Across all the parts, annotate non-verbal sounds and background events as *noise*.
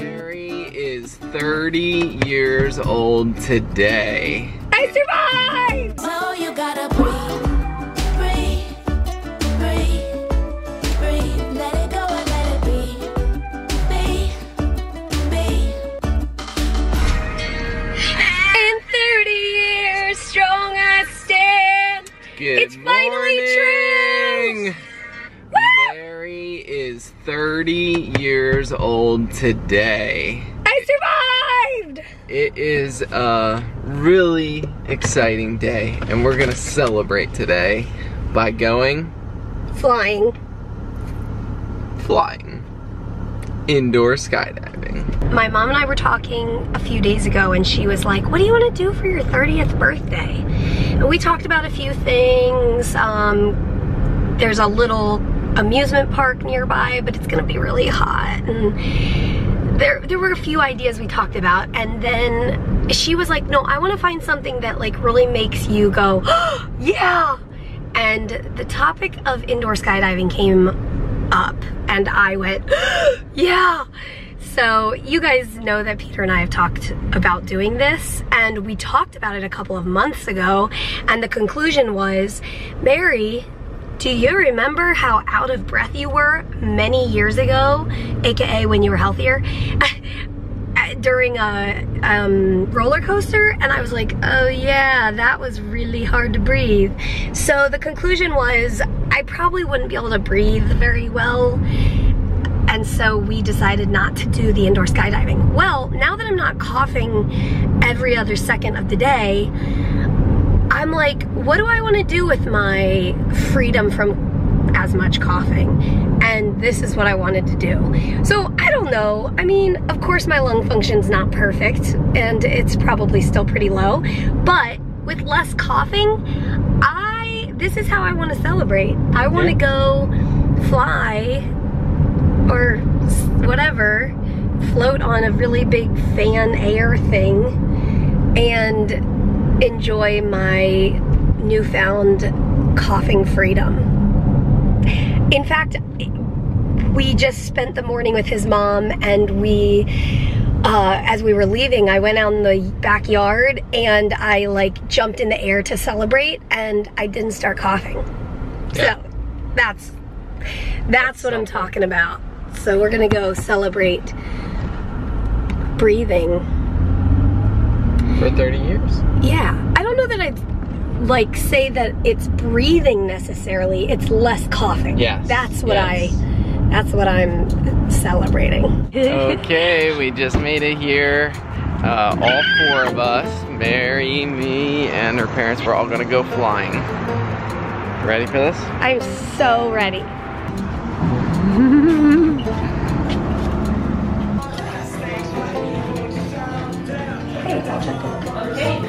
Mary is 30 years old today. Mary is 30 years old today. I survived! It is a really exciting day, and we're gonna celebrate today by going Flying. flying, indoor skydiving. My mom and I were talking a few days ago and she was like, what do you want to do for your 30th birthday? And we talked about a few things. Um, there's a little amusement park nearby, but it's gonna be really hot. And there, there were a few ideas we talked about. And then she was like, no, I want to find something that like really makes you go, *gasps* yeah. And the topic of indoor skydiving came up and I went, *gasps* yeah. So you guys know that Peter and I have talked about doing this and we talked about it a couple of months ago and the conclusion was, Mary, do you remember how out of breath you were many years ago, aka when you were healthier? *laughs* during a um, roller coaster and I was like, oh yeah, that was really hard to breathe. So the conclusion was I probably wouldn't be able to breathe very well and so we decided not to do the indoor skydiving. Well, now that I'm not coughing every other second of the day, I'm like, what do I want to do with my freedom from as much coughing? And this is what I wanted to do. So I don't know. I mean, of course my lung function's not perfect and it's probably still pretty low, but with less coughing, I, this is how I want to celebrate. I want to go fly or whatever, float on a really big fan air thing and enjoy my newfound coughing freedom. In fact, we just spent the morning with his mom and we uh, as we were leaving, I went out in the backyard and I like jumped in the air to celebrate and I didn't start coughing. Yeah. So that's that's what I'm talking about. So we're gonna go celebrate breathing. For 30 years. Yeah, I don't know that I'd like say that it's breathing necessarily. It's less coughing. Yes, That's what yes. I. That's what I'm celebrating. Okay, we just made it here. Uh, all four of us, Mary, me, and her parents, were all gonna go flying. Ready for this? I'm so ready.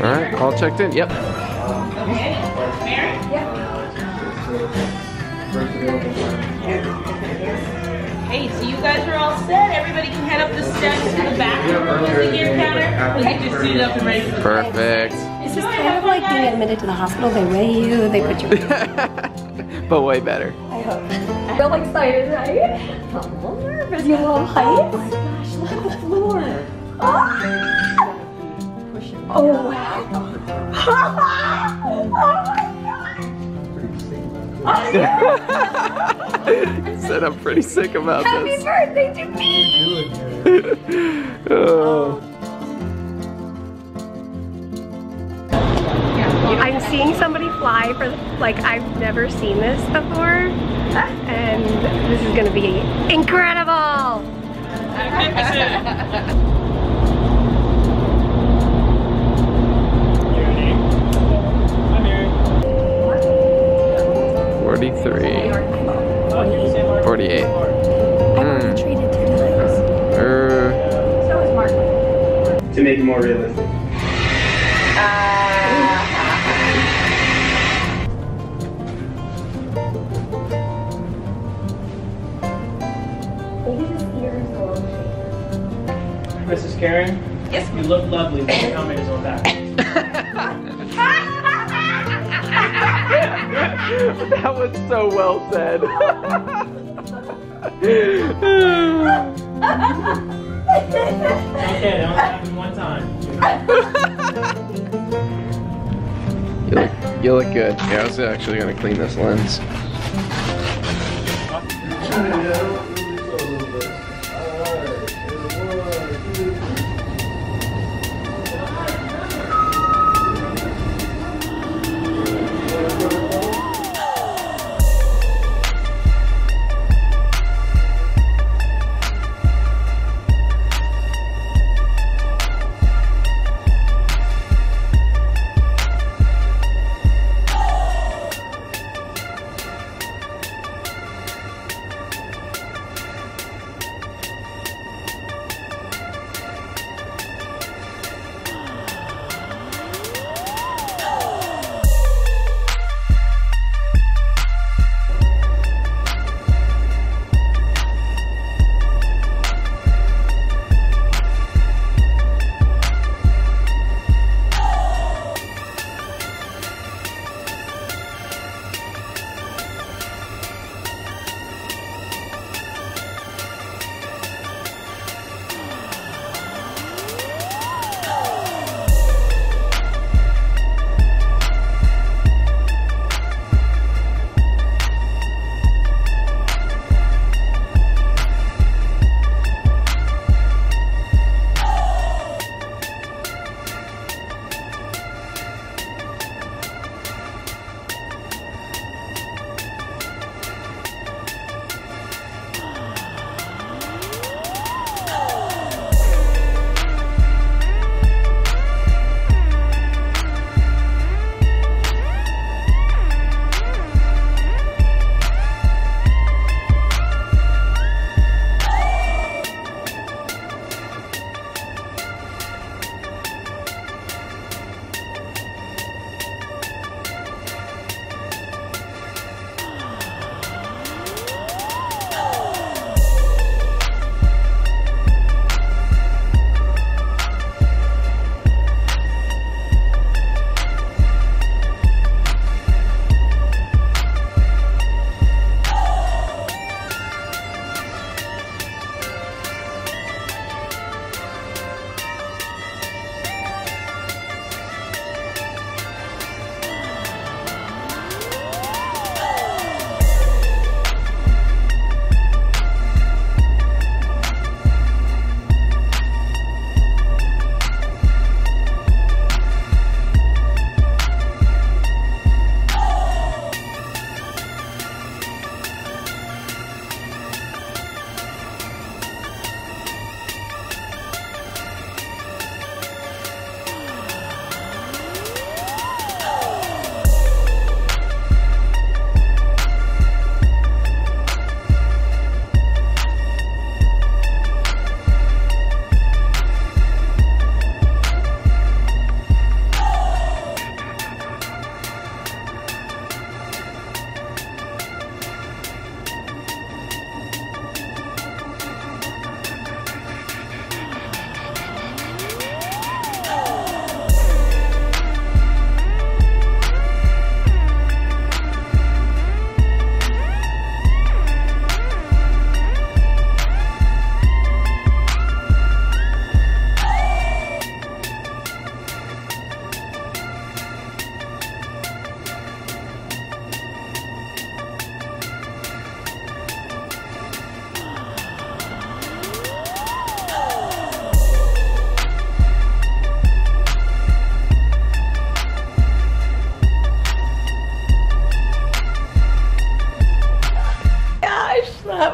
All right, all checked in. Yep. Hey, so you guys are all set. Everybody can head up the steps to the back of the gear counter. We can just suit up and ready for the Perfect. Is kind of like being admitted to the hospital? They weigh you, they put you. *laughs* but way better. I hope. Real excited, right? I'm a little nervous. You love heights? Oh my gosh, look at the floor. *laughs* Ah! Oh wow. oh my god. Said I'm pretty sick about Happy this. birthday to me! *laughs* Oh. I'm seeing somebody fly for like I've never seen this before, and this is gonna be incredible. *laughs* Karen? Yes. You look lovely when your helmet is on back. *laughs* that was so well said. Okay, that only happened one time. You look, you look good. Yeah, I was actually gonna clean this lens.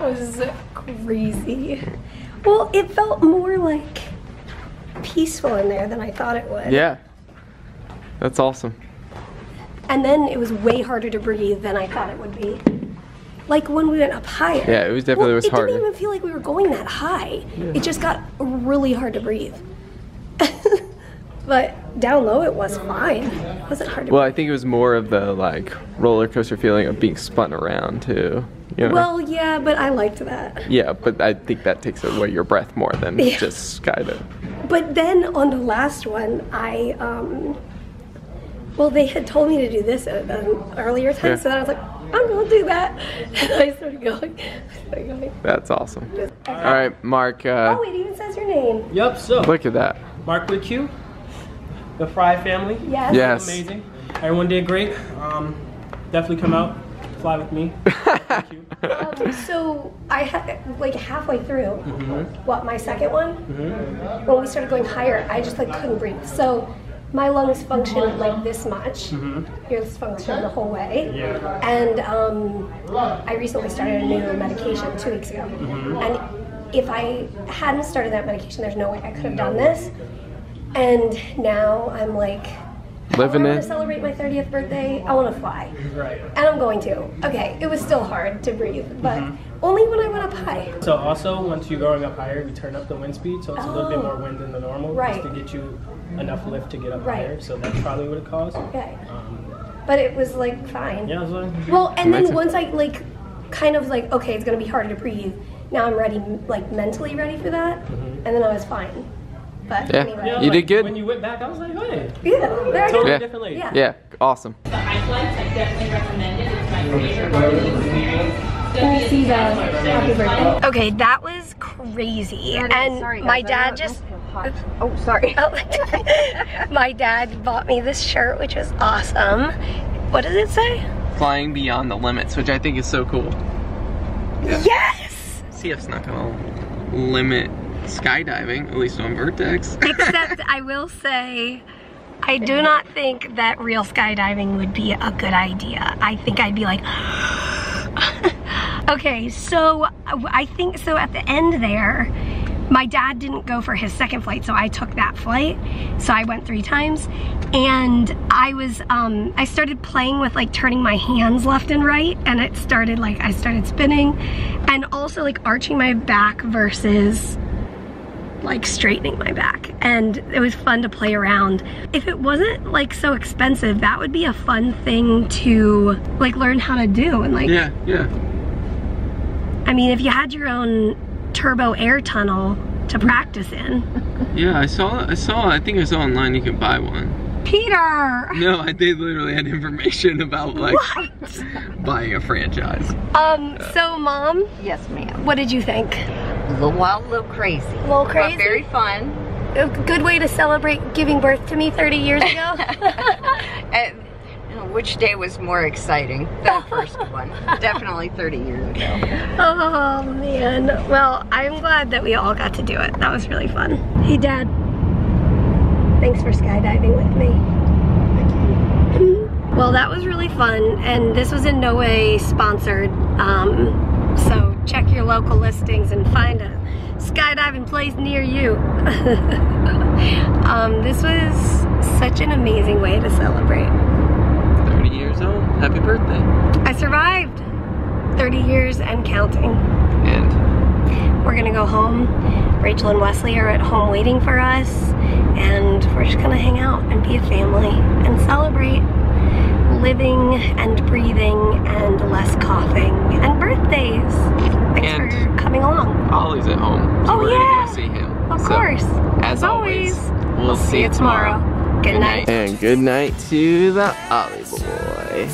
Was uh, crazy. Well, it felt more like peaceful in there than I thought it would. Yeah. That's awesome. And then it was way harder to breathe than I thought it would be. Like when we went up higher. Yeah, it was definitely well, was it harder. didn't even feel like we were going that high. It just got really hard to breathe. *laughs* but down low, it was fine. It wasn't hard to Well, I think it was more of the like roller coaster feeling of being spun around too. You know? Well, yeah, but I liked that. yeah, but I think that takes away your breath more than Yeah. just skydiving. But then on the last one, I um, well, they had told me to do this at an earlier time, Yeah. so then I was like, I'm gonna do that. *laughs* And I started going. I started going. That's awesome. All right, Mark. Uh, Oh, it even says your name. Yep, so look at that. Mark with Q, the Frey family. Yes. Yes. Amazing. Everyone did great. Um, definitely come out, fly with me. *laughs* Thank you. Um, so I had like halfway through, what my second one, when we started going higher, I just like couldn't breathe. So my lungs functioned like this much. Yours functioned the whole way. And um, I recently started a new medication two weeks ago. And if I hadn't started that medication, there's no way I could have done this. And now I'm like, Living I want to celebrate my 30th birthday. I want to fly. Right. And I'm going to. Okay, it was still hard to breathe, but Mm-hmm. only when I went up high. So also, once you're going up higher, we turn up the wind speed, so it's a little bit more wind than the normal, Right. just to get you enough lift to get up Right. higher. So that's probably what it caused. Okay. Um, But it was like fine. yeah, it was like, Well, and then once I like kind of like, okay, it's gonna be harder to breathe. Now I'm ready, like mentally ready for that. And then I was fine. But Yeah. anyway. yeah, You like, did good. When you went back, I was like, hey, Yeah, there I totally go. Yeah. different lady. Yeah. Yeah, awesome. The high flights, I definitely recommend it. It's my favorite part of the experience. Can you see the happy birthday? Okay, that was crazy. And my dad just. Oh, sorry. Oh, *laughs* *laughs* my dad bought me this shirt, which was awesome. What does it say? Flying beyond the limits, which I think is so cool. Yes! CF's not gonna limit skydiving, at least on Vertex. *laughs* Except I will say, I do not think that real skydiving would be a good idea. I think I'd be like, *gasps* okay, so I think so at the end there, my dad didn't go for his second flight, so I took that flight. So I went three times, and I was, um, I started playing with like turning my hands left and right, and it started like I started spinning, and also like arching my back versus like straightening my back and it was fun to play around. If it wasn't like so expensive, that would be a fun thing to like learn how to do and like yeah, yeah. I mean if you had your own turbo air tunnel to practice in. Yeah, I saw I saw I think I saw online you can buy one. Peter! No, I they literally had information about like buying a franchise. Um so mom, Yes, ma'am. what did you think? A little wild, a little crazy. A little crazy? But very fun. A good way to celebrate giving birth to me 30 years *laughs* ago. *laughs* And, which day was more exciting? The first *laughs* one. Definitely 30 years ago. Oh man. Well, I'm glad that we all got to do it. That was really fun. Hey dad. Thanks for skydiving with me. Well, that was really fun, and this was in no way sponsored. Um, so check your local listings and find a skydiving place near you. *laughs* um, this was such an amazing way to celebrate. 30 years old. Happy birthday. I survived 30 years and counting. And We're gonna go home. Rachel and Wesley are at home waiting for us, and we're just gonna hang out and be a family and celebrate living and breathing and less coughing and birthdays. Thanks And- for coming along. Ollie's at home. So Oh, we're yeah. gonna go see him. Of So, course. As always, we'll see you tomorrow. Good night. And good night to the Ollie boy.